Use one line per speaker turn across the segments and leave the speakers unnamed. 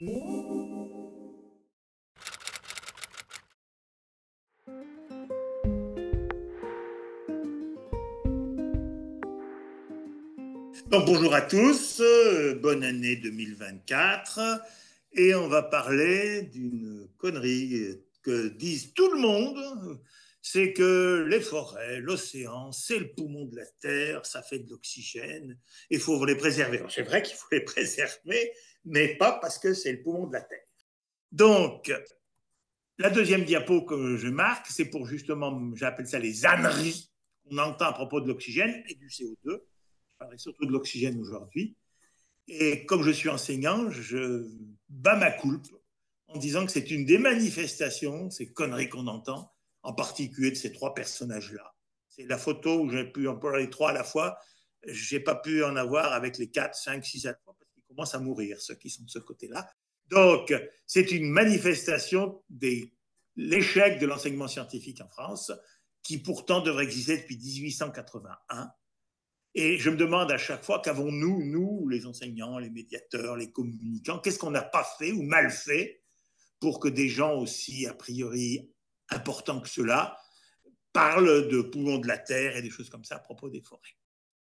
Donc bonjour à tous, euh, bonne année 2024 et on va parler d'une connerie que disent tout le monde, c'est que les forêts, l'océan, c'est le poumon de la Terre, ça fait de l'oxygène, il faut les préserver. C'est vrai qu'il faut les préserver, mais pas parce que c'est le poumon de la Terre. Donc, la deuxième diapo que je marque, c'est pour justement, j'appelle ça les âneries qu'on entend à propos de l'oxygène et du CO2. Je parlerai surtout de l'oxygène aujourd'hui. Et comme je suis enseignant, je bats ma coupe en disant que c'est une des manifestations, ces conneries qu'on entend, en particulier de ces trois personnages-là. C'est la photo où j'ai pu en parler trois à la fois. J'ai pas pu en avoir avec les quatre, cinq, six à la fois commencent à mourir, ceux qui sont de ce côté-là. Donc, c'est une manifestation de l'échec de l'enseignement scientifique en France, qui pourtant devrait exister depuis 1881. Et je me demande à chaque fois qu'avons-nous, nous, les enseignants, les médiateurs, les communicants, qu'est-ce qu'on n'a pas fait ou mal fait pour que des gens aussi, a priori, important que cela, parle de poumons de la terre et des choses comme ça à propos des forêts?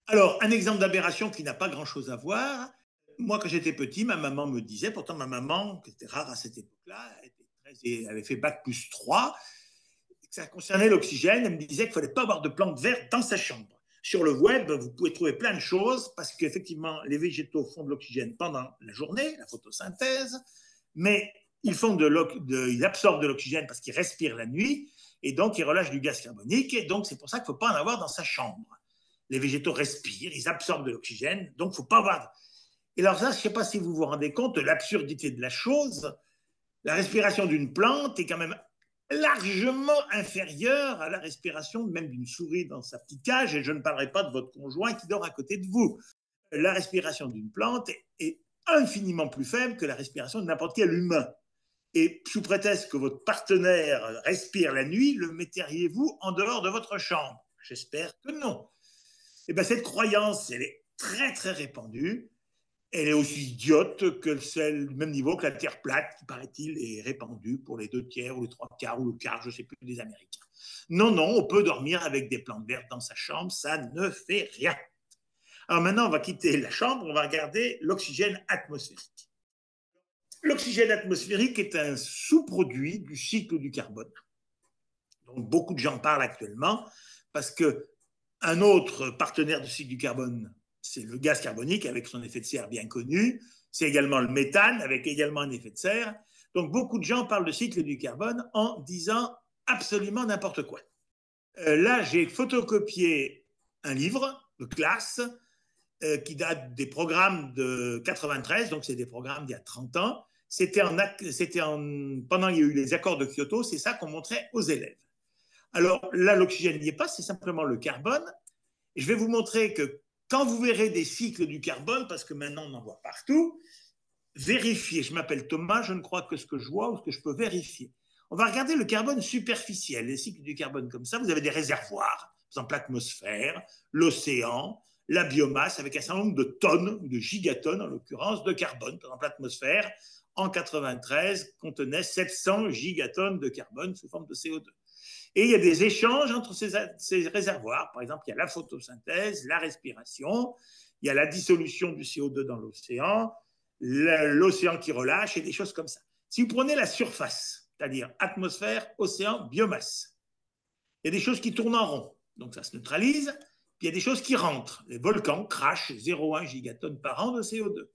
Alors, un exemple d'aberration qui n'a pas grand-chose à voir. Moi, quand j'étais petit, ma maman me disait, pourtant ma maman, qui était rare à cette époque-là, avait fait bac plus 3, ça concernait l'oxygène, elle me disait qu'il ne fallait pas avoir de plantes vertes dans sa chambre. Sur le web, vous pouvez trouver plein de choses parce qu'effectivement, les végétaux font de l'oxygène pendant la journée, la photosynthèse, mais ils, font de, ils absorbent de l'oxygène parce qu'ils respirent la nuit et donc ils relâchent du gaz carbonique. Et donc c'est pour ça qu'il ne faut pas en avoir dans sa chambre. Les végétaux respirent, ils absorbent de l'oxygène, donc il ne faut pas avoir. Et alors ça, je ne sais pas si vous vous rendez compte de l'absurdité de la chose. La respiration d'une plante est quand même largement inférieure à la respiration même d'une souris dans sa petite cage, et je ne parlerai pas de votre conjoint qui dort à côté de vous. La respiration d'une plante est infiniment plus faible que la respiration de n'importe quel humain et sous prétexte que votre partenaire respire la nuit, le metteriez-vous en dehors de votre chambre? J'espère que non. Et eh bien, cette croyance, elle est très très répandue. Elle est aussi idiote que celle du même niveau que la Terre plate, qui paraît-il est répandue pour les deux tiers ou les trois quarts ou le quart, je ne sais plus, des Américains. Non, non, on peut dormir avec des plantes vertes dans sa chambre, ça ne fait rien. Alors maintenant, on va quitter la chambre, on va regarder l'oxygène atmosphérique. L'oxygène atmosphérique est un sous-produit du cycle du carbone. Donc beaucoup de gens parlent actuellement parce que un autre partenaire du cycle du carbone, c'est le gaz carbonique avec son effet de serre bien connu. C'est également le méthane avec également un effet de serre. Donc beaucoup de gens parlent de cycle du carbone en disant absolument n'importe quoi. Euh, là, j'ai photocopié un livre de classe euh, qui date des programmes de 93, donc c'est des programmes d'il y a 30 ans, c'était en, en, pendant qu'il y a eu les accords de Kyoto, c'est ça qu'on montrait aux élèves. Alors là, l'oxygène n'y est pas, c'est simplement le carbone. Je vais vous montrer que quand vous verrez des cycles du carbone, parce que maintenant on en voit partout, vérifiez. Je m'appelle Thomas, je ne crois que ce que je vois ou ce que je peux vérifier. On va regarder le carbone superficiel, les cycles du carbone comme ça. Vous avez des réservoirs, par exemple l'atmosphère, l'océan, la biomasse, avec un certain nombre de tonnes, ou de gigatonnes en l'occurrence, de carbone. Par exemple, l'atmosphère, en 93 contenait 700 gigatonnes de carbone sous forme de CO2. Et il y a des échanges entre ces, réservoirs. Par exemple, il y a la photosynthèse, la respiration, il y a la dissolution du CO2 dans l'océan, l'océan qui relâche et des choses comme ça. Si vous prenez la surface, c'est-à-dire atmosphère, océan, biomasse, il y a des choses qui tournent en rond, donc ça se neutralise, puis il y a des choses qui rentrent. Les volcans crachent 0,1 gigatonnes par an de CO2.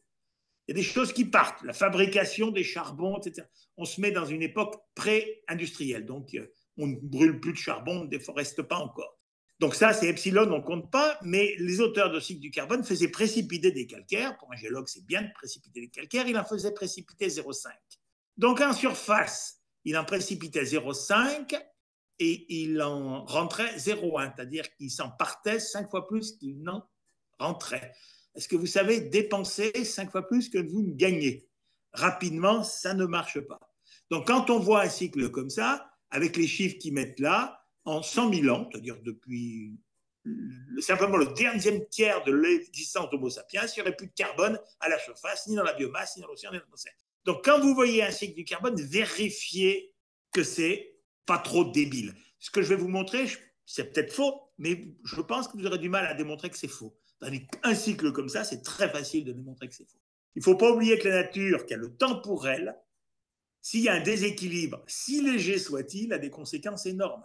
Il y a des choses qui partent, la fabrication des charbons, etc. On se met dans une époque pré-industrielle, donc euh, on ne brûle plus de charbon, on ne déforeste pas encore. Donc ça, c'est epsilon, on ne compte pas, mais les auteurs de cycle du carbone faisaient précipiter des calcaires. Pour un géologue, c'est bien de précipiter des calcaires, il en faisait précipiter 0,5. Donc en surface, il en précipitait 0,5 et il en rentrait 0,1, c'est-à-dire qu'il s'en partait cinq fois plus qu'il n'en rentrait. Est-ce que vous savez dépenser cinq fois plus que vous ne gagnez? Rapidement, ça ne marche pas. Donc, quand on voit un cycle comme ça, avec les chiffres qu'ils mettent là, en 100 000 ans, c'est-à-dire depuis simplement le dernier tiers de l'existence d'Homo sapiens, il n'y aurait plus de carbone à la surface, ni dans la biomasse, ni dans l'océan, ni dans l'atmosphère. Donc, quand vous voyez un cycle du carbone, vérifiez que c'est pas trop débile. Ce que je vais vous montrer, c'est peut-être faux, mais je pense que vous aurez du mal à démontrer que c'est faux. Un cycle comme ça, c'est très facile de démontrer que c'est faux. Il ne faut pas oublier que la nature, qui a le temps pour elle, s'il y a un déséquilibre, si léger soit-il, a des conséquences énormes.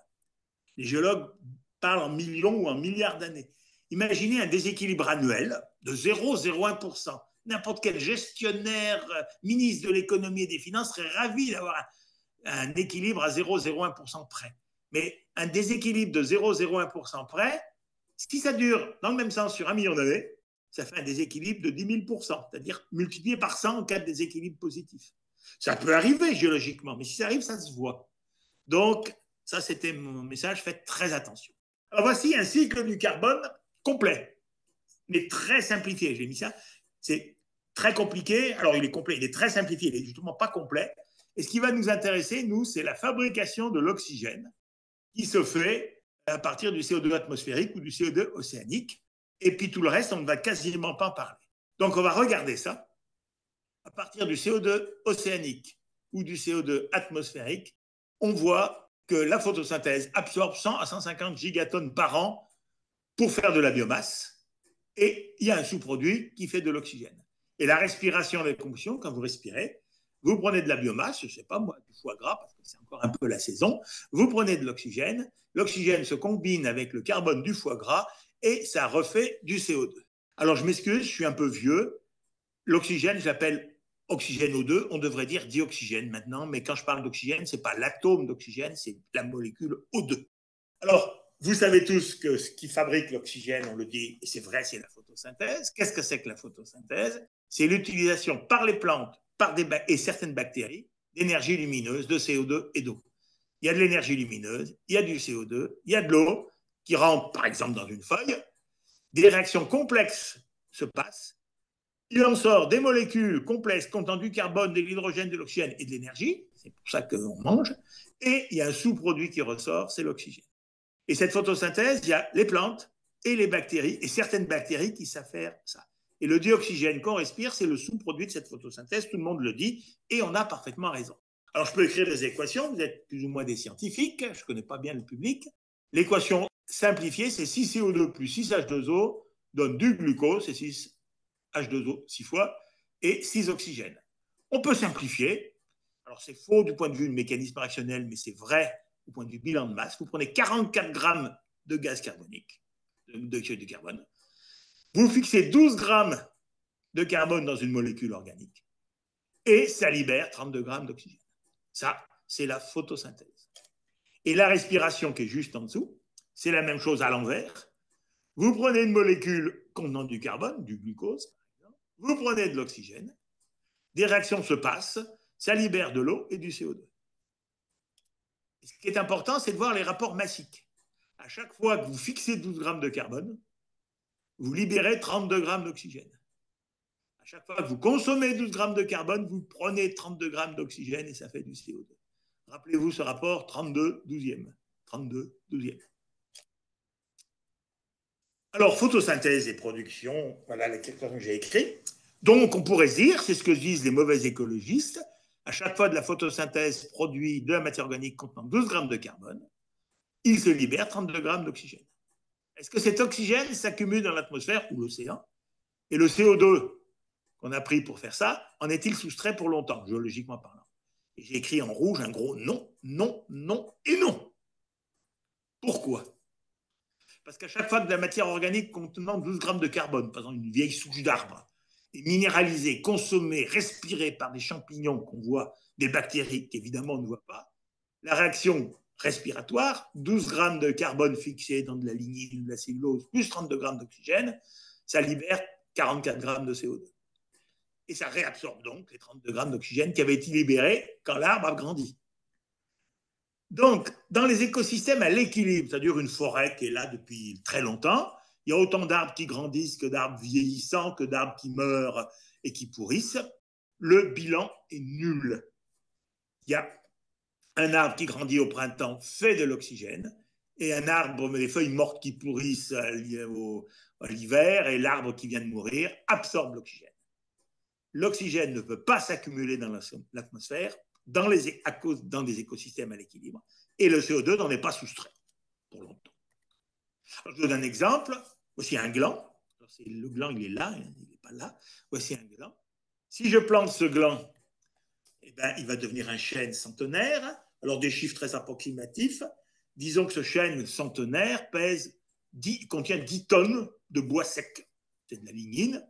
Les géologues parlent en millions ou en milliards d'années. Imaginez un déséquilibre annuel de 0,01%. N'importe quel gestionnaire, euh, ministre de l'économie et des finances serait ravi d'avoir un, équilibre à 0,01% près. Mais un déséquilibre de 0,01% près, si ça dure dans le même sens sur un million d'années, ça fait un déséquilibre de 10 000% c'est-à-dire multiplié par 100 en cas de déséquilibre positif. Ça peut arriver géologiquement, mais si ça arrive, ça se voit. Donc, ça, c'était mon message, faites très attention. Alors, voici un cycle du carbone complet, mais très simplifié. J'ai mis ça. C'est très compliqué. Alors, il est complet, il est très simplifié, il n'est justement pas complet. Et ce qui va nous intéresser, nous, c'est la fabrication de l'oxygène qui se fait à partir du CO2 atmosphérique ou du CO2 océanique. Et puis tout le reste, on ne va quasiment pas en parler. Donc, on va regarder ça à partir du CO2 océanique ou du CO2 atmosphérique, on voit que la photosynthèse absorbe 100 à 150 gigatonnes par an pour faire de la biomasse. Et il y a un sous-produit qui fait de l'oxygène. Et la respiration avec combustion, quand vous respirez, vous prenez de la biomasse, je ne sais pas moi, du foie gras, parce que c'est encore un peu la saison, vous prenez de l'oxygène, l'oxygène se combine avec le carbone du foie gras et ça refait du CO2. Alors je m'excuse, je suis un peu vieux, l'oxygène, je l'appelle oxygène O2, on devrait dire dioxygène maintenant, mais quand je parle d'oxygène, ce n'est pas l'atome d'oxygène, c'est la molécule O2. Alors, vous savez tous que ce qui fabrique l'oxygène, on le dit, et c'est vrai, c'est la photosynthèse. Qu'est-ce que c'est que la photosynthèse? C'est l'utilisation par les plantes par des et certaines bactéries d'énergie lumineuse, de CO2 et d'eau. Il y a de l'énergie lumineuse, il y a du CO2, il y a de l'eau qui rentre, par exemple, dans une feuille. Des réactions complexes se passent il en sort des molécules complexes contenant du carbone, de l'hydrogène, de l'oxygène et de l'énergie. C'est pour ça qu'on mange. Et il y a un sous-produit qui ressort, c'est l'oxygène. Et cette photosynthèse, il y a les plantes et les bactéries, et certaines bactéries qui savent faire ça. Et le dioxygène qu'on respire, c'est le sous-produit de cette photosynthèse, tout le monde le dit, et on a parfaitement raison. Alors je peux écrire des équations, vous êtes plus ou moins des scientifiques, je ne connais pas bien le public. L'équation simplifiée, c'est 6CO2 plus 6H2O donne du glucose, et 6 H2O 6 fois, et 6 oxygènes. On peut simplifier. Alors c'est faux du point de vue du mécanisme réactionnel, mais c'est vrai au point de vue bilan de masse. Vous prenez 44 grammes de gaz carbonique, de dioxyde de carbone. Vous fixez 12 grammes de carbone dans une molécule organique et ça libère 32 grammes d'oxygène. Ça, c'est la photosynthèse. Et la respiration qui est juste en dessous, c'est la même chose à l'envers. Vous prenez une molécule contenant du carbone, du glucose, vous prenez de l'oxygène, des réactions se passent, ça libère de l'eau et du CO2. ce qui est important, c'est de voir les rapports massiques. À chaque fois que vous fixez 12 grammes de carbone, vous libérez 32 grammes d'oxygène. À chaque fois que vous consommez 12 grammes de carbone, vous prenez 32 grammes d'oxygène et ça fait du CO2. Rappelez-vous ce rapport 32 12e. 32 12e. Alors, photosynthèse et production, voilà les questions que j'ai écrites. Donc, on pourrait dire, c'est ce que disent les mauvais écologistes, à chaque fois de la photosynthèse produit de la matière organique contenant 12 grammes de carbone, il se libère 32 grammes d'oxygène. Est-ce que cet oxygène s'accumule dans l'atmosphère ou l'océan? Et le CO2 qu'on a pris pour faire ça, en est-il soustrait pour longtemps, géologiquement parlant? J'ai écrit en rouge un gros non, non, non et non. Pourquoi? Parce qu'à chaque fois que de la matière organique contenant 12 grammes de carbone, par exemple une vieille souche d'arbre, est minéralisée, consommée, respirée par des champignons qu'on voit, des bactéries qu'évidemment on ne voit pas, la réaction respiratoire, 12 grammes de carbone fixé dans de la lignine ou de la cellulose, plus 32 grammes d'oxygène, ça libère 44 grammes de CO2. Et ça réabsorbe donc les 32 grammes d'oxygène qui avaient été libérés quand l'arbre a grandi. Donc, dans les écosystèmes à l'équilibre, c'est-à-dire une forêt qui est là depuis très longtemps, il y a autant d'arbres qui grandissent que d'arbres vieillissants, que d'arbres qui meurent et qui pourrissent. Le bilan est nul. Il y a un arbre qui grandit au printemps fait de l'oxygène et un arbre, les feuilles mortes qui pourrissent à l'hiver et l'arbre qui vient de mourir absorbe l'oxygène. l'oxygène ne peut pas s'accumuler dans l'atmosphère dans, les, dans des écosystèmes à l'équilibre, et le CO2 n'en est pas soustrait pour longtemps. je donne un exemple. Voici un gland. le gland, il est là, hein, il n'est pas là. Voici un gland. Si je plante ce gland, eh ben, il va devenir un chêne centenaire. Alors, des chiffres très approximatifs. Disons que ce chêne centenaire pèse 10, contient 10 tonnes de bois sec. C'est de la lignine.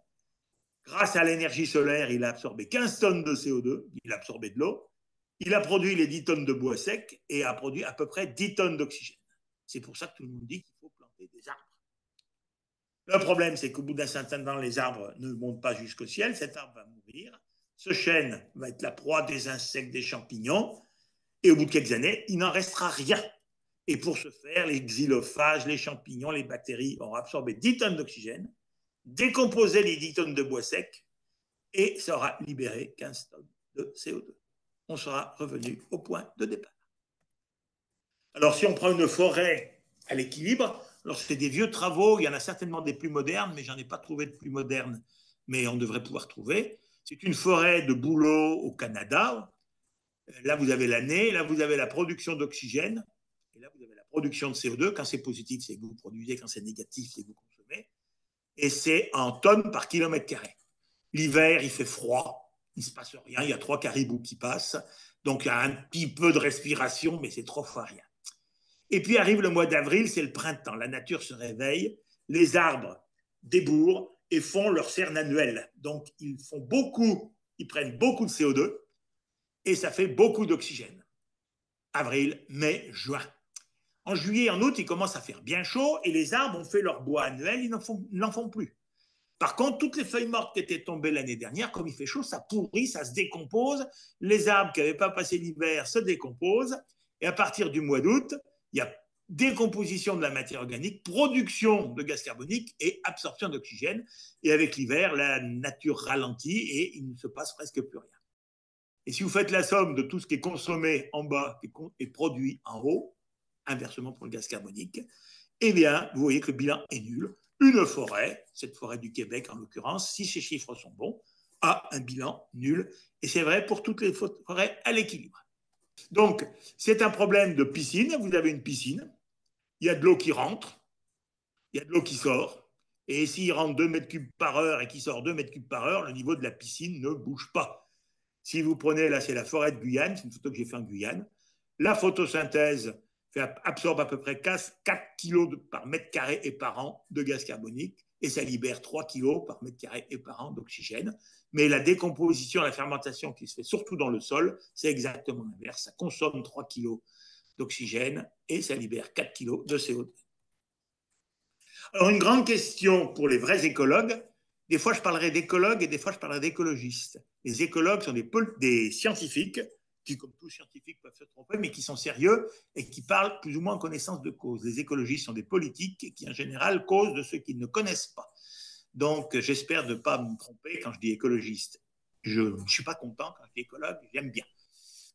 Grâce à l'énergie solaire, il a absorbé 15 tonnes de CO2, il a absorbé de l'eau. Il a produit les 10 tonnes de bois sec et a produit à peu près 10 tonnes d'oxygène. C'est pour ça que tout le monde dit qu'il faut planter des arbres. Le problème, c'est qu'au bout d'un certain temps, les arbres ne montent pas jusqu'au ciel, cet arbre va mourir, ce chêne va être la proie des insectes, des champignons, et au bout de quelques années, il n'en restera rien. Et pour ce faire, les xylophages, les champignons, les bactéries auront absorbé 10 tonnes d'oxygène, décomposé les 10 tonnes de bois sec, et ça aura libéré 15 tonnes de CO2 on sera revenu au point de départ. Alors, si on prend une forêt à l'équilibre, alors c'est des vieux travaux, il y en a certainement des plus modernes, mais j'en ai pas trouvé de plus modernes, mais on devrait pouvoir trouver. C'est une forêt de bouleau au Canada. Là, vous avez l'année, là, vous avez la production d'oxygène, et là, vous avez la production de CO2. Quand c'est positif, c'est que vous produisez, quand c'est négatif, c'est que vous consommez. Et c'est en tonnes par kilomètre carré. L'hiver, il fait froid, il se passe rien, il y a trois caribous qui passent, donc il y a un petit peu de respiration, mais c'est trop fois rien. Et puis arrive le mois d'avril, c'est le printemps, la nature se réveille, les arbres débourrent et font leur cerne annuelle. Donc ils font beaucoup, ils prennent beaucoup de CO2 et ça fait beaucoup d'oxygène. Avril, mai, juin. En juillet, en août, il commence à faire bien chaud et les arbres ont fait leur bois annuel, ils n'en font plus. Par contre, toutes les feuilles mortes qui étaient tombées l'année dernière, comme il fait chaud, ça pourrit, ça se décompose. Les arbres qui n'avaient pas passé l'hiver se décomposent. Et à partir du mois d'août, il y a décomposition de la matière organique, production de gaz carbonique et absorption d'oxygène. Et avec l'hiver, la nature ralentit et il ne se passe presque plus rien. Et si vous faites la somme de tout ce qui est consommé en bas et produit en haut, inversement pour le gaz carbonique, eh bien, vous voyez que le bilan est nul une forêt, cette forêt du Québec en l'occurrence, si ces chiffres sont bons, a un bilan nul. Et c'est vrai pour toutes les forêts à l'équilibre. Donc, c'est un problème de piscine. Vous avez une piscine, il y a de l'eau qui rentre, il y a de l'eau qui sort. Et s'il rentre 2 mètres cubes par heure et qu'il sort 2 mètres cubes par heure, le niveau de la piscine ne bouge pas. Si vous prenez, là, c'est la forêt de Guyane, c'est une photo que j'ai faite en Guyane. La photosynthèse absorbe à peu près 4 kg par mètre carré et par an de gaz carbonique et ça libère 3 kg par mètre carré et par an d'oxygène. Mais la décomposition, la fermentation qui se fait surtout dans le sol, c'est exactement l'inverse. Ça consomme 3 kg d'oxygène et ça libère 4 kg de CO2. Alors une grande question pour les vrais écologues, des fois je parlerai d'écologues et des fois je parlerai d'écologistes. Les écologues sont des, des scientifiques qui, comme tous scientifiques, peuvent se tromper, mais qui sont sérieux et qui parlent plus ou moins en connaissance de cause. Les écologistes sont des politiques qui, en général, causent de ceux qu'ils ne connaissent pas. Donc, j'espère ne pas me tromper quand je dis écologiste. Je ne suis pas content quand je dis écologue, j'aime bien.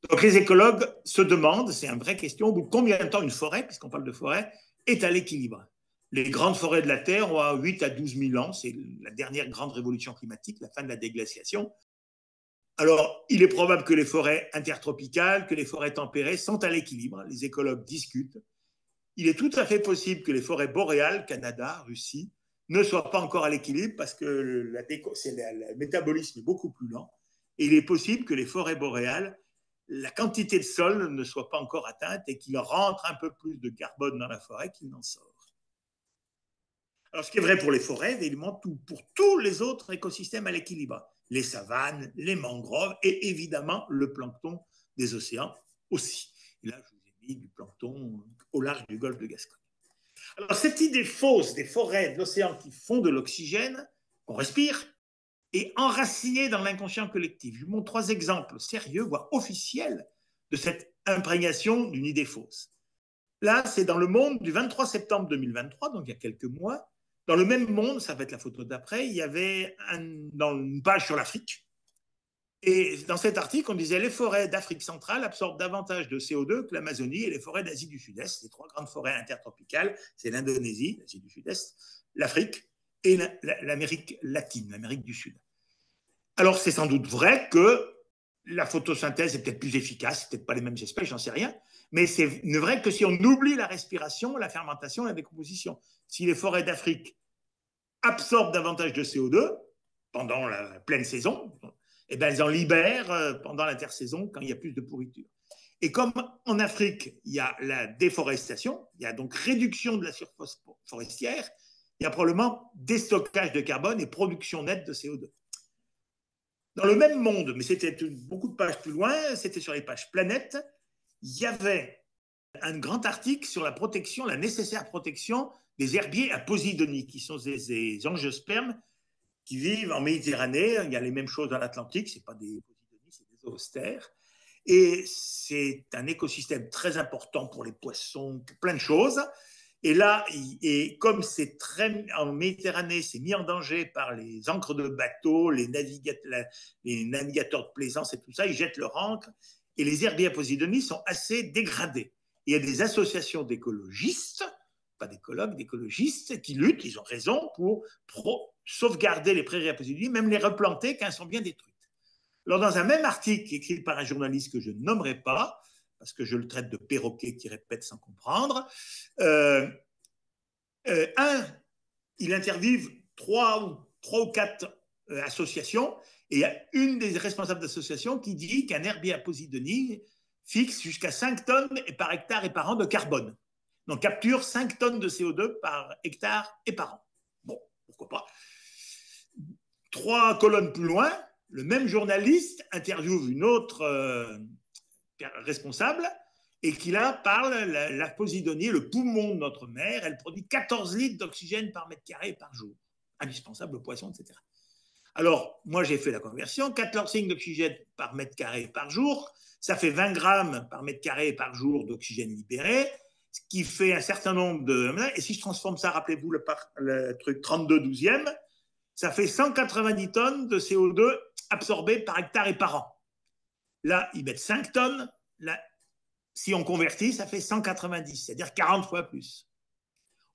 Donc, les écologues se demandent, c'est une vraie question, au bout de combien de temps une forêt, puisqu'on parle de forêt, est à l'équilibre? Les grandes forêts de la Terre ont 8 à 12 000 ans, c'est la dernière grande révolution climatique, la fin de la déglaciation. Alors, il est probable que les forêts intertropicales, que les forêts tempérées sont à l'équilibre. Les écologues discutent. Il est tout à fait possible que les forêts boréales, Canada, Russie, ne soient pas encore à l'équilibre parce que le métabolisme est beaucoup plus lent. Et il est possible que les forêts boréales, la quantité de sol ne soit pas encore atteinte et qu'il rentre un peu plus de carbone dans la forêt qu'il n'en sort. Alors, ce qui est vrai pour les forêts, évidemment, pour tous les autres écosystèmes à l'équilibre les savanes, les mangroves et évidemment le plancton des océans aussi. Et là, je vous ai mis du plancton au large du golfe de Gascogne. Alors, cette idée fausse des forêts de l'océan qui font de l'oxygène, qu'on respire, est enracinée dans l'inconscient collectif. Je vous montre trois exemples sérieux, voire officiels, de cette imprégnation d'une idée fausse. Là, c'est dans le monde du 23 septembre 2023, donc il y a quelques mois, dans le même monde, ça va être la photo d'après, il y avait dans une page sur l'Afrique. Et dans cet article, on disait les forêts d'Afrique centrale absorbent davantage de CO2 que l'Amazonie et les forêts d'Asie du Sud-Est. Les trois grandes forêts intertropicales, c'est l'Indonésie, l'Asie du Sud-Est, l'Afrique et l'Amérique latine, l'Amérique du Sud. Alors c'est sans doute vrai que la photosynthèse est peut-être plus efficace, peut-être pas les mêmes espèces, j'en sais rien, mais c'est vrai que si on oublie la respiration, la fermentation, la décomposition, si les forêts d'Afrique absorbent davantage de CO2 pendant la pleine saison, eh ben elles en libèrent euh, pendant l'intersaison quand il y a plus de pourriture. Et comme en Afrique, il y a la déforestation, il y a donc réduction de la surface forestière, il y a probablement déstockage de carbone et production nette de CO2. Dans le même monde, mais c'était beaucoup de pages plus loin, c'était sur les pages planètes, il y avait un grand article sur la protection, la nécessaire protection des herbiers à Posidonie, qui sont des, angiospermes qui vivent en Méditerranée. Il y a les mêmes choses dans l'Atlantique, ce pas des Posidonies, c'est des zoostères. Et c'est un écosystème très important pour les poissons, plein de choses. Et là, et comme c'est très en Méditerranée, c'est mis en danger par les encres de bateaux, les, navigateurs, les navigateurs de plaisance et tout ça, ils jettent leur encre. Et les herbiers à Posidonie sont assez dégradés. Il y a des associations d'écologistes, pas d'écologues, d'écologistes, qui luttent, ils ont raison, pour sauvegarder les prairies à Posidonie, même les replanter quand elles sont bien détruites. Alors, dans un même article écrit par un journaliste que je nommerai pas, parce que je le traite de perroquet qui répète sans comprendre, euh, euh, un, il interviewe trois ou, trois ou quatre euh, associations, et il y a une des responsables d'association qui dit qu'un herbier à Posidonie fixe jusqu'à 5 tonnes par hectare et par an de carbone. Donc capture 5 tonnes de CO2 par hectare et par an. Bon, pourquoi pas. Trois colonnes plus loin, le même journaliste interviewe une autre euh, responsable et qui là parle la, la, Posidonie, le poumon de notre mer, elle produit 14 litres d'oxygène par mètre carré par jour, indispensable aux poissons, etc. Alors, moi j'ai fait la conversion, 14 lignes d'oxygène par mètre carré par jour, ça fait 20 grammes par mètre carré par jour d'oxygène libéré, ce qui fait un certain nombre de... Et si je transforme ça, rappelez-vous le, le truc 32 douzième, ça fait 190 tonnes de CO2 absorbées par hectare et par an. Là, ils mettent 5 tonnes. Là, si on convertit, ça fait 190, c'est-à-dire 40 fois plus.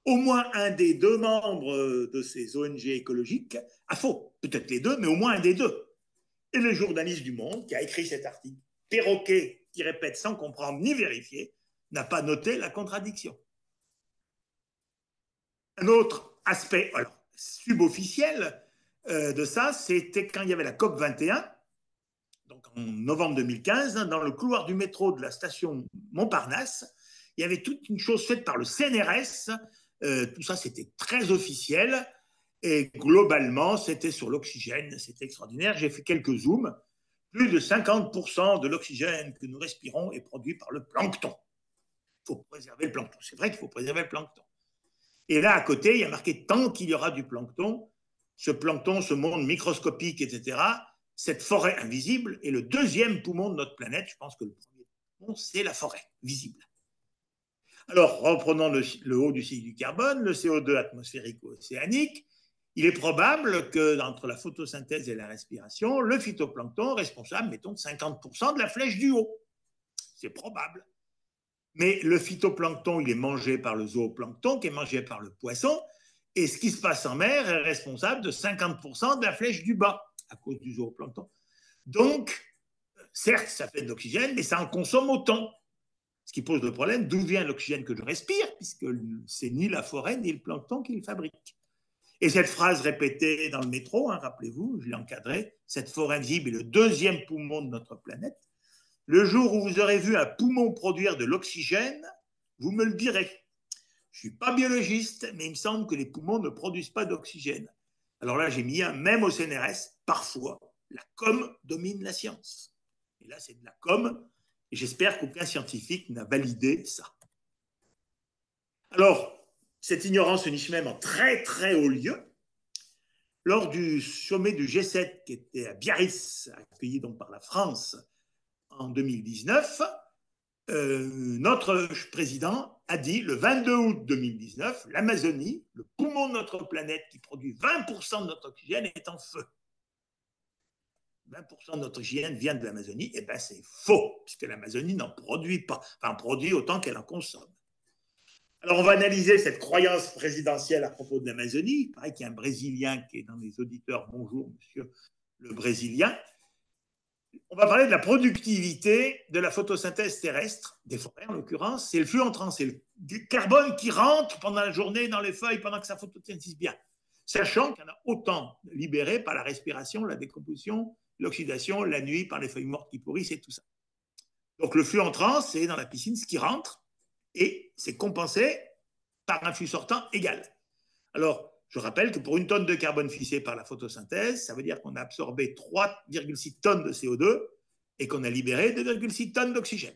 Au moins un des deux membres de ces ONG écologiques a faux. Peut-être les deux, mais au moins un des deux. Et le journaliste du Monde qui a écrit cet article, perroquet qui répète sans comprendre ni vérifier, n'a pas noté la contradiction. Un autre aspect subofficiel euh, de ça, c'était quand il y avait la COP 21, donc en novembre 2015, dans le couloir du métro de la station Montparnasse, il y avait toute une chose faite par le CNRS. Euh, tout ça, c'était très officiel. Et globalement, c'était sur l'oxygène. C'était extraordinaire. J'ai fait quelques zooms. Plus de 50% de l'oxygène que nous respirons est produit par le plancton. Il faut préserver le plancton. C'est vrai qu'il faut préserver le plancton. Et là, à côté, il y a marqué tant qu'il y aura du plancton, ce plancton, ce monde microscopique, etc., cette forêt invisible est le deuxième poumon de notre planète. Je pense que le premier poumon, c'est la forêt visible. Alors, reprenons le, haut du cycle du carbone, le CO2 atmosphérique océanique, il est probable que, entre la photosynthèse et la respiration, le phytoplancton est responsable, mettons, de 50% de la flèche du haut. C'est probable. Mais le phytoplancton, il est mangé par le zooplancton, qui est mangé par le poisson, et ce qui se passe en mer est responsable de 50% de la flèche du bas, à cause du zooplancton. Donc, certes, ça fait de l'oxygène, mais ça en consomme autant. Ce qui pose le problème, d'où vient l'oxygène que je respire, puisque c'est ni la forêt ni le plancton qui le fabrique. Et cette phrase répétée dans le métro, hein, rappelez-vous, je l'ai encadrée, cette forêt invisible est le deuxième poumon de notre planète. Le jour où vous aurez vu un poumon produire de l'oxygène, vous me le direz. Je ne suis pas biologiste, mais il me semble que les poumons ne produisent pas d'oxygène. Alors là, j'ai mis un, même au CNRS, parfois, la com domine la science. Et là, c'est de la com, j'espère qu'aucun scientifique n'a validé ça. Alors, cette ignorance se niche même en très très haut lieu. Lors du sommet du G7 qui était à Biarritz, accueilli donc par la France en 2019, euh, notre président a dit le 22 août 2019, l'Amazonie, le poumon de notre planète qui produit 20% de notre oxygène, est en feu. 20% de notre oxygène vient de l'Amazonie, eh bien c'est faux, puisque l'Amazonie n'en produit pas, enfin produit autant qu'elle en consomme. Alors, on va analyser cette croyance présidentielle à propos de l'Amazonie. Il paraît qu'il y a un Brésilien qui est dans les auditeurs. Bonjour, monsieur le brésilien. On va parler de la productivité de la photosynthèse terrestre, des forêts en l'occurrence. C'est le flux entrant, c'est le carbone qui rentre pendant la journée dans les feuilles pendant que ça photosynthétise bien, sachant qu'il y en a autant libéré par la respiration, la décomposition, l'oxydation, la nuit, par les feuilles mortes qui pourrissent et tout ça. Donc le flux entrant, c'est dans la piscine ce qui rentre et c'est compensé par un flux sortant égal. Alors, je rappelle que pour une tonne de carbone fixé par la photosynthèse, ça veut dire qu'on a absorbé 3,6 tonnes de CO2 et qu'on a libéré 2,6 tonnes d'oxygène.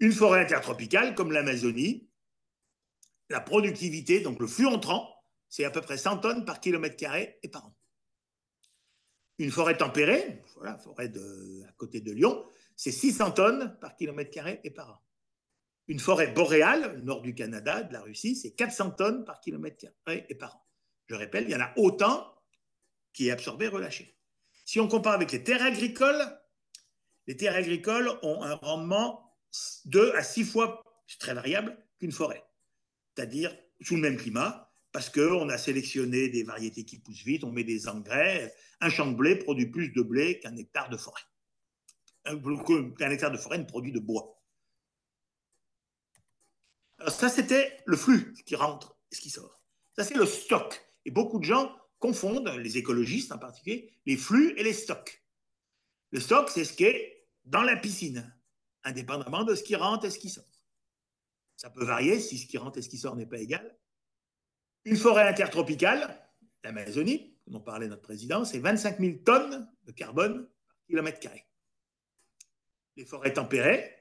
Une forêt intertropicale comme l'Amazonie, la productivité, donc le flux entrant, c'est à peu près 100 tonnes par kilomètre carré et par an. Une forêt tempérée, voilà, forêt à côté de Lyon, c'est 600 tonnes par kilomètre carré et par an. Une forêt boréale, nord du Canada, de la Russie, c'est 400 tonnes par kilomètre carré et par an. Je répète, il y en a autant qui est absorbé, relâché. Si on compare avec les terres agricoles, les terres agricoles ont un rendement 2 à 6 fois, très variable, qu'une forêt. C'est-à-dire sous le même climat, parce qu'on a sélectionné des variétés qui poussent vite, on met des engrais. Un champ de blé produit plus de blé qu'un hectare de forêt. Un hectare de forêt ne produit de bois. Alors ça, c'était le flux qui rentre et ce qui sort. Ça, c'est le stock. Et beaucoup de gens confondent, les écologistes en particulier, les flux et les stocks. Le stock, c'est ce qui est dans la piscine, indépendamment de ce qui rentre et ce qui sort. Ça peut varier si ce qui rentre et ce qui sort n'est pas égal. Une forêt intertropicale, l'Amazonie, dont parlait notre président, c'est 25 000 tonnes de carbone par kilomètre carré. Les forêts tempérées,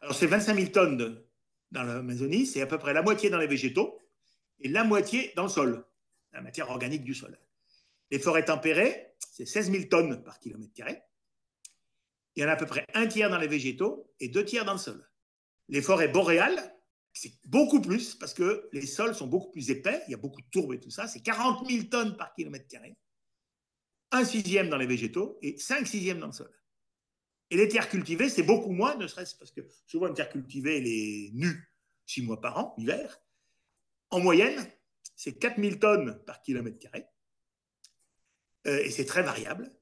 alors c'est 25 000 tonnes dans l'Amazonie, c'est à peu près la moitié dans les végétaux et la moitié dans le sol, la matière organique du sol. Les forêts tempérées, c'est 16 000 tonnes par kilomètre carré. Il y en a à peu près un tiers dans les végétaux et deux tiers dans le sol. Les forêts boréales, c'est beaucoup plus parce que les sols sont beaucoup plus épais, il y a beaucoup de tourbes et tout ça, c'est 40 000 tonnes par kilomètre carré. Un sixième dans les végétaux et cinq sixièmes dans le sol. Et les terres cultivées, c'est beaucoup moins, ne serait-ce parce que souvent une terre cultivée, elle est nue six mois par an, l'hiver. En moyenne, c'est 4000 tonnes par kilomètre carré. Euh, et c'est très variable.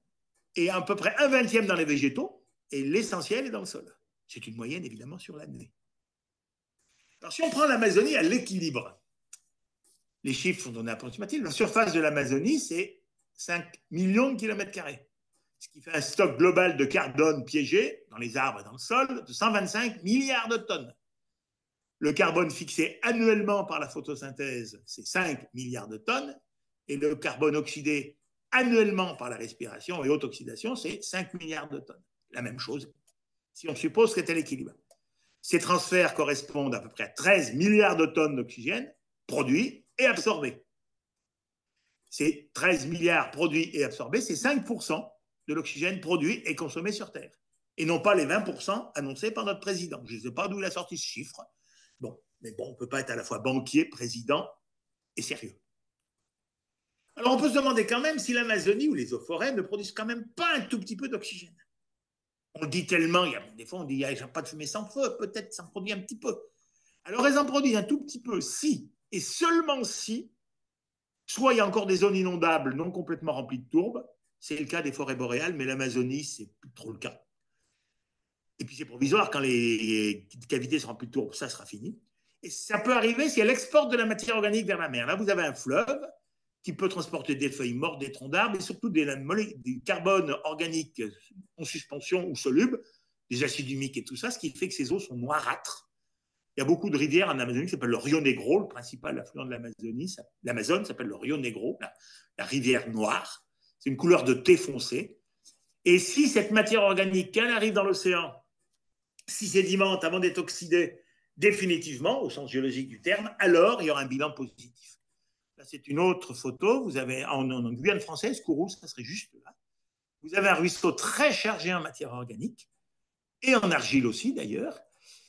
Et à peu près un vingtième dans les végétaux, et l'essentiel est dans le sol. C'est une moyenne, évidemment, sur l'année. Si on prend l'Amazonie à l'équilibre, les chiffres sont donnés approximatifs. La surface de l'Amazonie, c'est 5 millions de kilomètres carrés ce qui fait un stock global de carbone piégé dans les arbres et dans le sol de 125 milliards de tonnes. Le carbone fixé annuellement par la photosynthèse, c'est 5 milliards de tonnes, et le carbone oxydé annuellement par la respiration et haute oxydation, c'est 5 milliards de tonnes. La même chose, si on suppose que c'est l'équilibre. Ces transferts correspondent à peu près à 13 milliards de tonnes d'oxygène produits et absorbés. Ces 13 milliards produits et absorbés, c'est 5% de l'oxygène produit et consommé sur Terre. Et non pas les 20% annoncés par notre président. Je ne sais pas d'où il a sorti ce chiffre. Bon, mais bon, on ne peut pas être à la fois banquier, président et sérieux. Alors on peut se demander quand même si l'Amazonie ou les eaux forêts ne produisent quand même pas un tout petit peu d'oxygène. On dit tellement, il y a, des fois on dit il n'y a pas de fumée sans feu, peut-être ça en produit un petit peu. Alors elles en produisent un tout petit peu si, et seulement si, soit il y a encore des zones inondables non complètement remplies de tourbes, c'est le cas des forêts boréales, mais l'Amazonie, c'est plus trop le cas. Et puis c'est provisoire, quand les cavités seront plus tourbes, ça sera fini. Et ça peut arriver si elle exporte de la matière organique vers la mer. Là, vous avez un fleuve qui peut transporter des feuilles mortes, des troncs d'arbres et surtout des, du carbone organique en suspension ou soluble, des acides humiques et tout ça, ce qui fait que ces eaux sont noirâtres. Il y a beaucoup de rivières en Amazonie qui s'appellent le Rio Negro, le principal affluent de l'Amazonie. L'Amazone s'appelle le Rio Negro, la rivière noire. C'est une couleur de thé foncé. Et si cette matière organique, quand elle arrive dans l'océan, si sédimente avant d'être oxydée définitivement, au sens géologique du terme, alors il y aura un bilan positif. C'est une autre photo. Vous avez en, en Guyane française, Kourou, ça serait juste là. Vous avez un ruisseau très chargé en matière organique et en argile aussi d'ailleurs.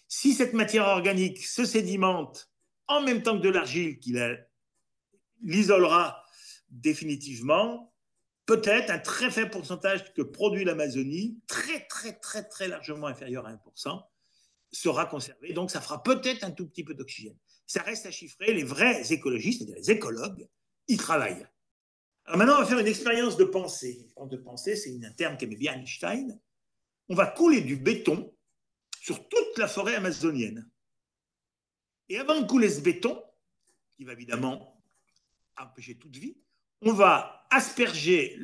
Si cette matière organique se sédimente en même temps que de l'argile qui l'isolera définitivement, peut-être un très faible pourcentage que produit l'Amazonie, très très très très largement inférieur à 1%, sera conservé. Donc ça fera peut-être un tout petit peu d'oxygène. Ça reste à chiffrer. Les vrais écologistes, c'est-à-dire les écologues, ils travaillent. Alors maintenant, on va faire une expérience de pensée. De pensée, c'est un terme qu'aimait bien Einstein. On va couler du béton sur toute la forêt amazonienne. Et avant de couler ce béton, qui va évidemment empêcher toute vie, on va asperger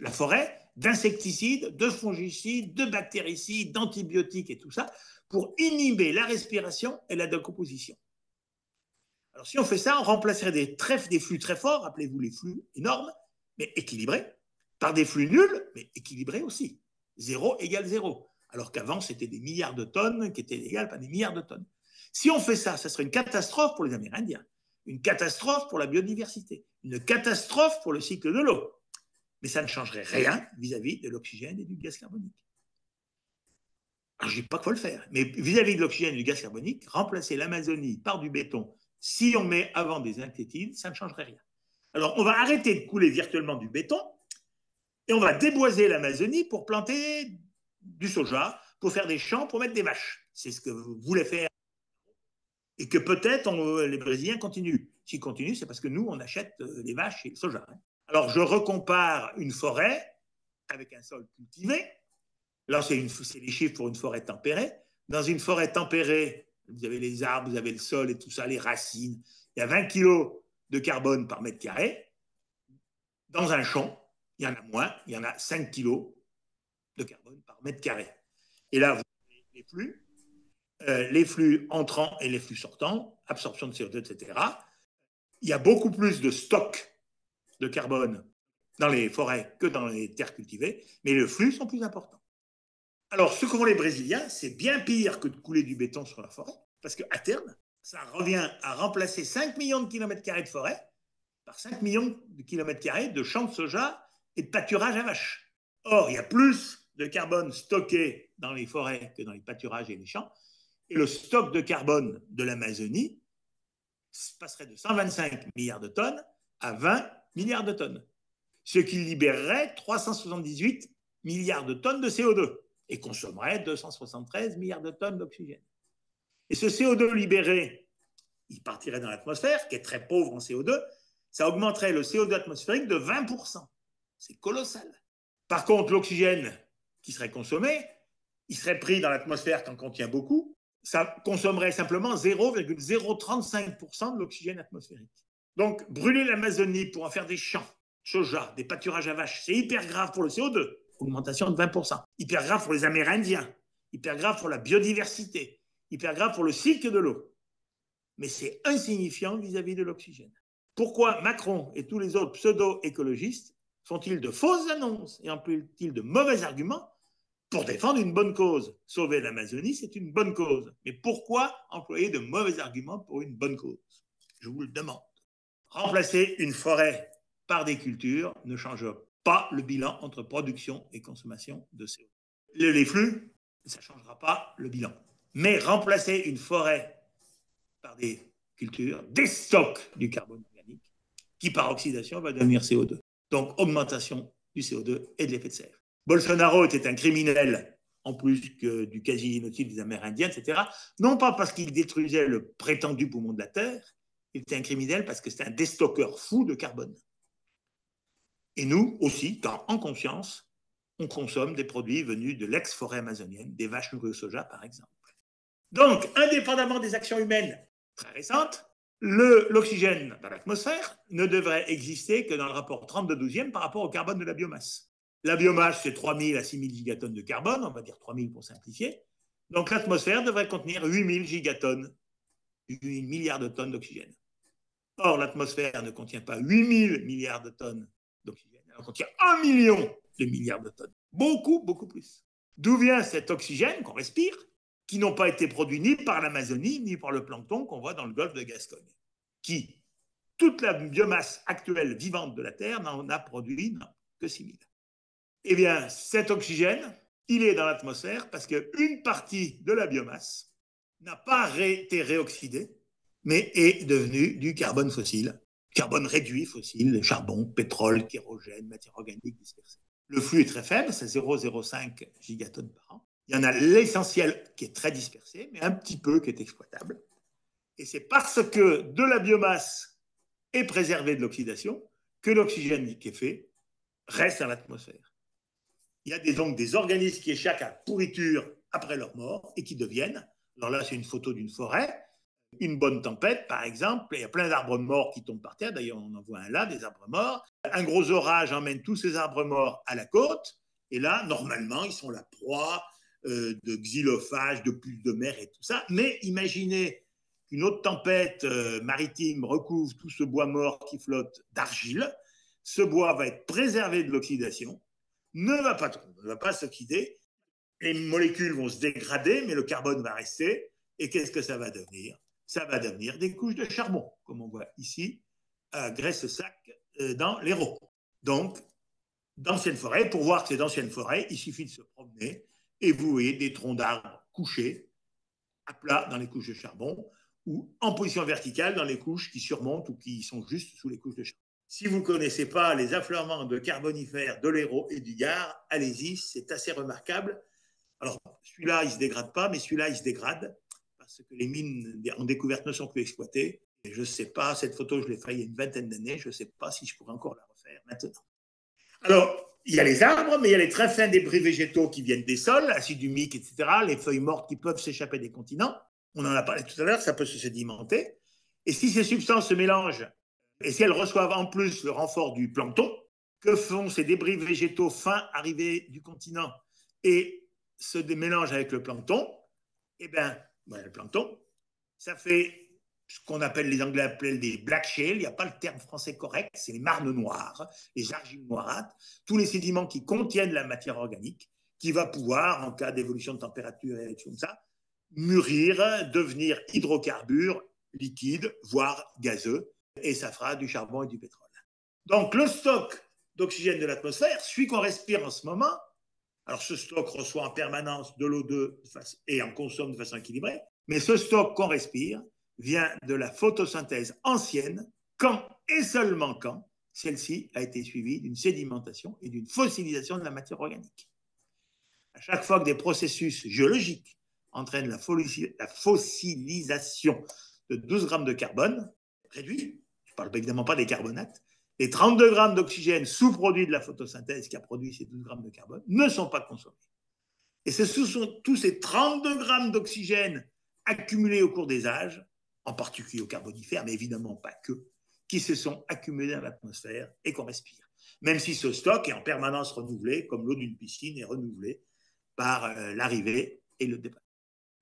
la forêt d'insecticides, de fongicides, de bactéricides, d'antibiotiques et tout ça, pour inhiber la respiration et la décomposition. Si on fait ça, on remplacerait des, des flux très forts, rappelez-vous les flux énormes, mais équilibrés, par des flux nuls, mais équilibrés aussi. Zéro égale zéro. Alors qu'avant, c'était des milliards de tonnes qui étaient égales pas des milliards de tonnes. Si on fait ça, ça serait une catastrophe pour les Amérindiens, une catastrophe pour la biodiversité, une catastrophe pour le cycle de l'eau. Mais ça ne changerait rien vis-à-vis de l'oxygène et du gaz carbonique. Alors, je ne dis pas qu'il faut le faire, mais vis-à-vis de l'oxygène et du gaz carbonique, remplacer l'Amazonie par du béton, si on met avant des insecticides, ça ne changerait rien. Alors, on va arrêter de couler virtuellement du béton et on va déboiser l'Amazonie pour planter du soja, pour faire des champs, pour mettre des vaches. C'est ce que vous voulez faire. Et que peut-être les Brésiliens continuent. S'ils continuent, c'est parce que nous, on achète euh, les vaches et le soja. Hein. Alors, je recompare une forêt avec un sol cultivé. Là, c'est les chiffres pour une forêt tempérée. Dans une forêt tempérée, vous avez les arbres, vous avez le sol et tout ça, les racines. Il y a 20 kg de carbone par mètre carré. Dans un champ, il y en a moins, il y en a 5 kg de carbone par mètre carré. Et là, vous avez les flux, euh, les flux entrants et les flux sortants, absorption de CO2, etc. Il y a beaucoup plus de stock de carbone dans les forêts que dans les terres cultivées, mais les flux sont plus importants. Alors, ce que font les Brésiliens, c'est bien pire que de couler du béton sur la forêt, parce qu'à terme, ça revient à remplacer 5 millions de kilomètres carrés de forêt par 5 millions de kilomètres carrés de champs de soja et de pâturage à vaches. Or, il y a plus de carbone stocké dans les forêts que dans les pâturages et les champs, et le stock de carbone de l'Amazonie passerait de 125 milliards de tonnes à 20 milliards de tonnes, ce qui libérerait 378 milliards de tonnes de CO2 et consommerait 273 milliards de tonnes d'oxygène. Et ce CO2 libéré, il partirait dans l'atmosphère, qui est très pauvre en CO2, ça augmenterait le CO2 atmosphérique de 20%. C'est colossal. Par contre, l'oxygène qui serait consommé, il serait pris dans l'atmosphère qui en contient beaucoup, ça consommerait simplement 0,035% de l'oxygène atmosphérique. Donc, brûler l'Amazonie pour en faire des champs, soja, des pâturages à vaches, c'est hyper grave pour le CO2 augmentation de 20%. Hyper grave pour les Amérindiens, hyper grave pour la biodiversité, hyper grave pour le cycle de l'eau. Mais c'est insignifiant vis-à-vis de l'oxygène. Pourquoi Macron et tous les autres pseudo-écologistes font-ils de fausses annonces et emploient-ils de mauvais arguments pour défendre une bonne cause? Sauver l'Amazonie, c'est une bonne cause. Mais pourquoi employer de mauvais arguments pour une bonne cause? Je vous le demande. Remplacer une forêt par des cultures ne change pas le bilan entre production et consommation de CO2. Les flux, ça ne changera pas le bilan. Mais remplacer une forêt par des cultures déstocke du carbone organique qui, par oxydation, va devenir CO2. Donc, augmentation du CO2 et de l'effet de serre. Bolsonaro était un criminel en plus que du quasi-génocide des Amérindiens, etc. Non pas parce qu'il détruisait le prétendu poumon de la Terre, il était un criminel parce que c'était un déstockeur fou de carbone. Et nous aussi, quand en conscience, on consomme des produits venus de l'ex-forêt amazonienne, des vaches nourries au soja par exemple. Donc, indépendamment des actions humaines très récentes, l'oxygène dans l'atmosphère ne devrait exister que dans le rapport 32 12e par rapport au carbone de la biomasse. La biomasse, c'est 3000 à 6000 gigatonnes de carbone, on va dire 3000 pour simplifier. Donc l'atmosphère devrait contenir 8000 gigatonnes, 8 milliards de tonnes d'oxygène. Or, l'atmosphère ne contient pas 8000 milliards de tonnes d'oxygène. Elle contient un million de milliards de tonnes. Beaucoup, beaucoup plus. D'où vient cet oxygène qu'on respire, qui n'ont pas été produits ni par l'Amazonie, ni par le plancton qu'on voit dans le golfe de Gascogne, qui, toute la biomasse actuelle vivante de la Terre, n'en a produit que 6 000. Eh bien, cet oxygène, il est dans l'atmosphère parce qu'une partie de la biomasse n'a pas été réoxydée, mais est devenue du carbone fossile carbone réduit fossile, charbon, pétrole, kérogène, matière organique dispersée. Le flux est très faible, c'est 0,05 gigatonnes par an. Il y en a l'essentiel qui est très dispersé, mais un petit peu qui est exploitable. Et c'est parce que de la biomasse est préservée de l'oxydation que l'oxygène qui est fait reste dans l'atmosphère. Il y a donc des organismes qui échappent à pourriture après leur mort et qui deviennent, alors là c'est une photo d'une forêt, une bonne tempête par exemple, il y a plein d'arbres morts qui tombent par terre, d'ailleurs on en voit un là, des arbres morts, un gros orage emmène tous ces arbres morts à la côte, et là normalement ils sont la proie euh, de xylophages, de pulls de mer et tout ça, mais imaginez qu'une autre tempête euh, maritime recouvre tout ce bois mort qui flotte d'argile, ce bois va être préservé de l'oxydation, ne va pas, ne va pas s'oxyder, les molécules vont se dégrader, mais le carbone va rester. Et qu'est-ce que ça va devenir? Ça va devenir des couches de charbon, comme on voit ici, à Grèce-Sac, euh, dans l'Hérault. Donc, d'anciennes forêts, pour voir que c'est d'anciennes forêts, il suffit de se promener et vous voyez des troncs d'arbres couchés à plat dans les couches de charbon ou en position verticale dans les couches qui surmontent ou qui sont juste sous les couches de charbon. Si vous ne connaissez pas les affleurements de carbonifères de l'Hérault et du Gard, allez-y, c'est assez remarquable. Alors, celui-là, il ne se dégrade pas, mais celui-là, il se dégrade parce que les mines en découverte ne sont plus exploitées. Je ne sais pas, cette photo, je l'ai faite il y a une vingtaine d'années, je ne sais pas si je pourrais encore la refaire maintenant. Alors, il y a les arbres, mais il y a les très fins débris végétaux qui viennent des sols, acides humiques, etc., les feuilles mortes qui peuvent s'échapper des continents. On en a parlé tout à l'heure, ça peut se sédimenter. Et si ces substances se mélangent et si elles reçoivent en plus le renfort du plancton, que font ces débris végétaux fins arrivés du continent et se mélangent avec le plancton? Eh bien, le plancton, ça fait ce qu'on appelle, les Anglais appellent des black shale, il n'y a pas le terme français correct, c'est les marnes noires, les argiles noirâtres, tous les sédiments qui contiennent la matière organique, qui va pouvoir, en cas d'évolution de température et comme ça, mûrir, devenir hydrocarbures liquides, voire gazeux, et ça fera du charbon et du pétrole. Donc le stock d'oxygène de l'atmosphère, celui qu'on respire en ce moment, alors ce stock reçoit en permanence de l'O2 et en consomme de façon équilibrée, mais ce stock qu'on respire vient de la photosynthèse ancienne, quand et seulement quand celle-ci a été suivie d'une sédimentation et d'une fossilisation de la matière organique. À chaque fois que des processus géologiques entraînent la, fossilisation de 12 grammes de carbone, réduit, je ne parle évidemment pas des carbonates, les 32 grammes d'oxygène sous-produits de la photosynthèse qui a produit ces 12 grammes de carbone ne sont pas consommés. Et ce sont tous ces 32 grammes d'oxygène accumulés au cours des âges, en particulier au carbonifère, mais évidemment pas que, qui se sont accumulés dans l'atmosphère et qu'on respire. Même si ce stock est en permanence renouvelé, comme l'eau d'une piscine est renouvelée par euh, l'arrivée et le départ.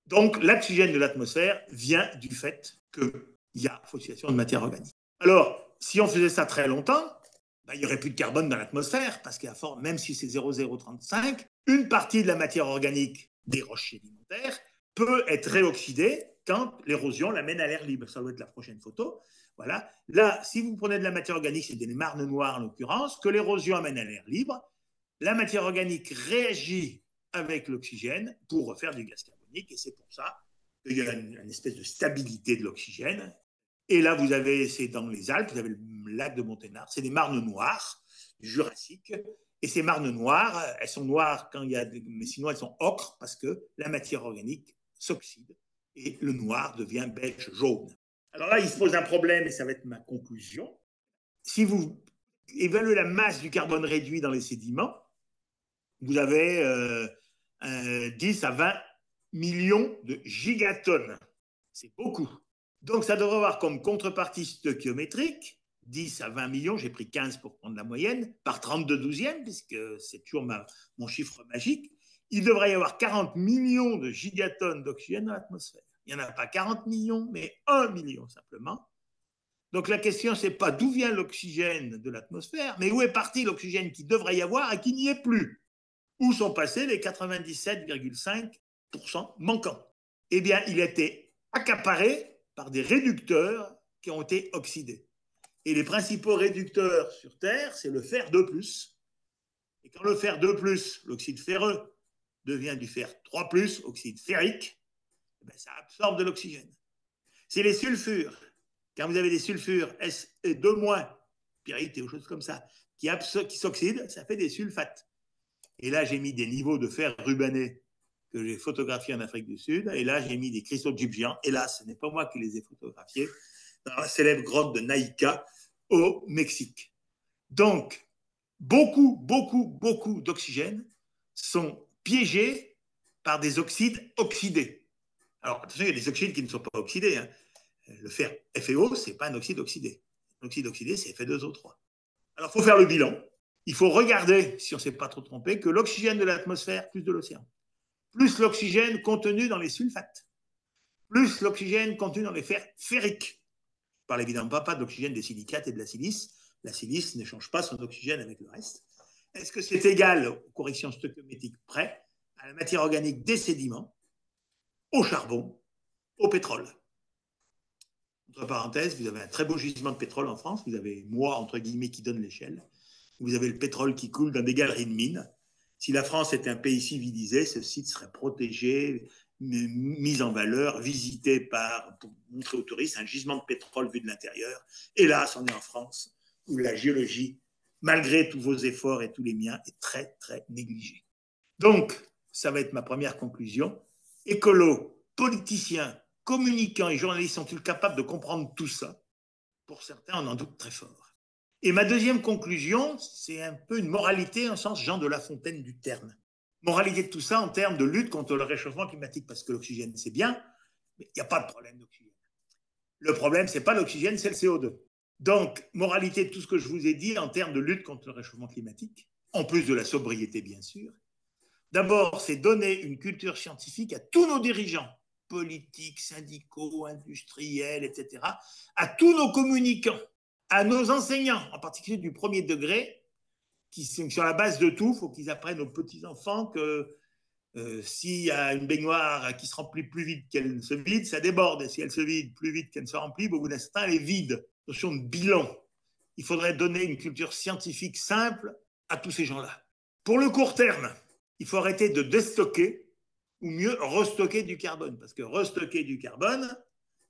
Donc l'oxygène de l'atmosphère vient du fait que il y a fossilisation de matière organique. Alors, si on faisait ça très longtemps, bah, il n'y aurait plus de carbone dans l'atmosphère, parce qu'à même si c'est 0,035, une partie de la matière organique des roches sédimentaires peut être réoxydée quand l'érosion l'amène à l'air libre. Ça doit être la prochaine photo. Voilà. Là, si vous prenez de la matière organique, c'est des marnes noires en l'occurrence, que l'érosion amène à l'air libre, la matière organique réagit avec l'oxygène pour refaire du gaz carbonique, et c'est pour ça il y a une, espèce de stabilité de l'oxygène. Et là, vous avez, c'est dans les Alpes, vous avez le lac de Monténard, c'est des marnes noires du Jurassique. Et ces marnes noires, elles sont noires quand il y a, mais sinon elles sont ocre parce que la matière organique s'oxyde et le noir devient beige jaune. Alors là, il se pose un problème et ça va être ma conclusion. Si vous évaluez la masse du carbone réduit dans les sédiments, vous avez 10 euh, à 20 millions de gigatonnes. C'est beaucoup. Donc ça devrait avoir comme contrepartie stoichiométrique 10 à 20 millions, j'ai pris 15 pour prendre la moyenne, par 32 douzièmes, puisque c'est toujours mon chiffre magique, il devrait y avoir 40 millions de gigatonnes d'oxygène dans l'atmosphère. Il n'y en a pas 40 millions, mais 1 million simplement. Donc la question, c'est pas d'où vient l'oxygène de l'atmosphère, mais où est parti l'oxygène qui devrait y avoir et qui n'y est plus? Où sont passés les 97,5% manquant. Eh bien, il a été accaparé par des réducteurs qui ont été oxydés. Et les principaux réducteurs sur Terre, c'est le fer 2+. Et quand le fer 2+, l'oxyde ferreux, devient du fer 3+, oxyde ferrique, eh bien, ça absorbe de l'oxygène. C'est les sulfures. Quand vous avez des sulfures SE2-, pyrite et choses comme ça, qui, qui s'oxydent, ça fait des sulfates. Et là, j'ai mis des niveaux de fer rubané que j'ai photographié en Afrique du Sud. Et là, j'ai mis des cristaux de géants. Hélas, ce n'est pas moi qui les ai photographiés dans la célèbre grotte de Naïka au Mexique. Donc, beaucoup, beaucoup, beaucoup d'oxygène sont piégés par des oxydes oxydés. Alors, attention, il y a des oxydes qui ne sont pas oxydés. Hein. Le fer FeO, ce n'est pas un oxyde oxydé. L'oxyde oxydé, c'est Fe2O3. Alors, il faut faire le bilan. Il faut regarder, si on ne s'est pas trop trompé, que l'oxygène de l'atmosphère plus de l'océan, plus l'oxygène contenu dans les sulfates, plus l'oxygène contenu dans les fers ferriques. Je parle évidemment pas, de l'oxygène des silicates et de la silice. La silice ne change pas son oxygène avec le reste. Est-ce que c'est égal aux corrections stoichiométriques près à la matière organique des sédiments, au charbon, au pétrole? Entre parenthèses, vous avez un très beau gisement de pétrole en France. Vous avez moi, entre guillemets, qui donne l'échelle. Vous avez le pétrole qui coule dans des galeries de mines. Si la France était un pays civilisé, ce site serait protégé, mis en valeur, visité par, pour montrer aux touristes un gisement de pétrole vu de l'intérieur. Hélas, on est en France, où la géologie, malgré tous vos efforts et tous les miens, est très, très négligée. Donc, ça va être ma première conclusion. Écolo, politiciens, communicants et journalistes sont-ils capables de comprendre tout ça? Pour certains, on en doute très fort. Et ma deuxième conclusion, c'est un peu une moralité en sens Jean de La Fontaine du terme. Moralité de tout ça en termes de lutte contre le réchauffement climatique, parce que l'oxygène, c'est bien, mais il n'y a pas de problème d'oxygène. Le problème, ce n'est pas l'oxygène, c'est le CO2. Donc, moralité de tout ce que je vous ai dit en termes de lutte contre le réchauffement climatique, en plus de la sobriété, bien sûr. D'abord, c'est donner une culture scientifique à tous nos dirigeants, politiques, syndicaux, industriels, etc., à tous nos communicants, à nos enseignants, en particulier du premier degré, qui sont sur la base de tout, il faut qu'ils apprennent aux petits-enfants que euh, s'il y a une baignoire qui se remplit plus vite qu'elle ne se vide, ça déborde. Et si elle se vide plus vite qu'elle ne se remplit, au bout d'un instant, elle est vide. Notion de bilan. Il faudrait donner une culture scientifique simple à tous ces gens-là. Pour le court terme, il faut arrêter de déstocker ou mieux restocker du carbone. Parce que restocker du carbone,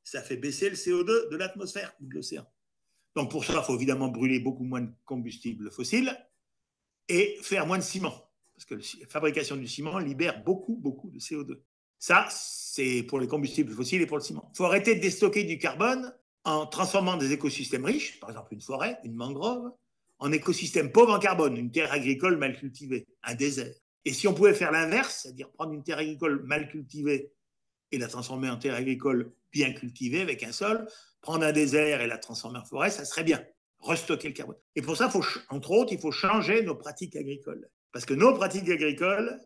ça fait baisser le CO2 de l'atmosphère ou de l'océan. Donc pour ça, il faut évidemment brûler beaucoup moins de combustibles fossiles et faire moins de ciment. Parce que la fabrication du ciment libère beaucoup, beaucoup de CO2. Ça, c'est pour les combustibles fossiles et pour le ciment. Il faut arrêter de déstocker du carbone en transformant des écosystèmes riches, par exemple une forêt, une mangrove, en écosystème pauvre en carbone, une terre agricole mal cultivée, un désert. Et si on pouvait faire l'inverse, c'est-à-dire prendre une terre agricole mal cultivée et la transformer en terre agricole bien cultivée avec un sol, prendre un désert et la transformer en forêt, ça serait bien. Restocker le carbone. Et pour ça, faut, entre autres, il faut changer nos pratiques agricoles. Parce que nos pratiques agricoles,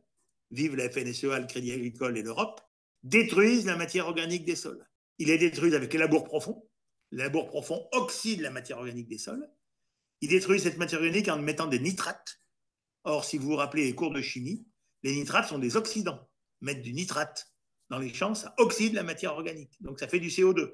vive la FNSEA, le Crédit Agricole et l'Europe, détruisent la matière organique des sols. Ils les détruisent avec les labours profonds. Les labours profonds oxydent la matière organique des sols. Ils détruisent cette matière organique en mettant des nitrates. Or, si vous vous rappelez les cours de chimie, les nitrates sont des oxydants. Mettre du nitrate dans les champs, ça oxyde la matière organique. Donc, ça fait du CO2.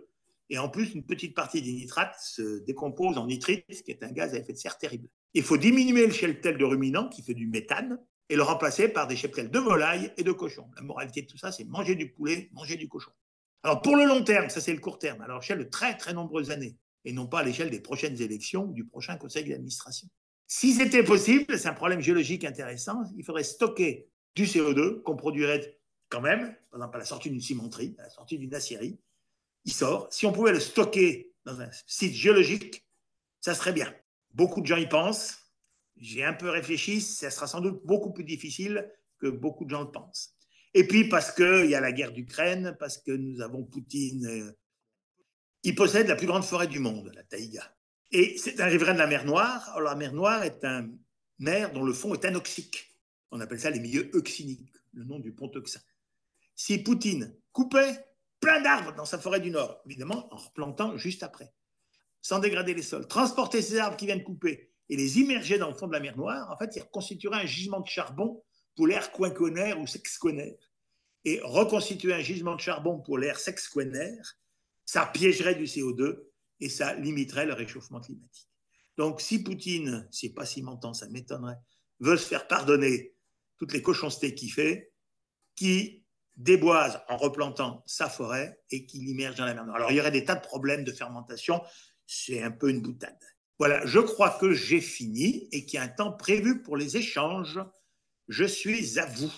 Et en plus, une petite partie des nitrates se décompose en nitrite, ce qui est un gaz à effet de serre terrible. Il faut diminuer le cheptel de ruminants qui fait du méthane et le remplacer par des cheptels de volailles et de cochons. La moralité de tout ça, c'est manger du poulet, manger du cochon. Alors pour le long terme, ça c'est le court terme, à l'échelle de très très nombreuses années, et non pas à l'échelle des prochaines élections ou du prochain conseil d'administration. Si c'était possible, c'est un problème géologique intéressant, il faudrait stocker du CO2 qu'on produirait quand même, par exemple à la sortie d'une cimenterie, à la sortie d'une acierie, il sort. Si on pouvait le stocker dans un site géologique, ça serait bien. Beaucoup de gens y pensent. J'ai un peu réfléchi, ça sera sans doute beaucoup plus difficile que beaucoup de gens le pensent. Et puis parce qu'il y a la guerre d'Ukraine, parce que nous avons Poutine, euh, il possède la plus grande forêt du monde, la taïga. Et c'est un riverain de la mer Noire. Alors la mer Noire est un mer dont le fond est anoxique. On appelle ça les milieux euxiniques, le nom du pont Euxin. Si Poutine coupait plein d'arbres dans sa forêt du Nord, évidemment en replantant juste après, sans dégrader les sols. Transporter ces arbres qui viennent couper et les immerger dans le fond de la mer Noire, en fait, il reconstituerait un gisement de charbon pour l'air quinquennaire ou sexquenaire. Et reconstituer un gisement de charbon pour l'air sexquenaire, ça piégerait du CO2 et ça limiterait le réchauffement climatique. Donc, si Poutine, c'est pas si mentant, ça m'étonnerait, veut se faire pardonner toutes les cochoncetés qu'il fait, qui déboise en replantant sa forêt et qu'il immerge dans la mer. Alors, il y aurait des tas de problèmes de fermentation, c'est un peu une boutade. Voilà, je crois que j'ai fini et qu'il y a un temps prévu pour les échanges. Je suis à vous.